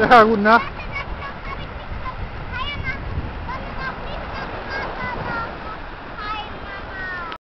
Deja algún nada.